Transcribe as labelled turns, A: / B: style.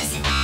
A: Christmas.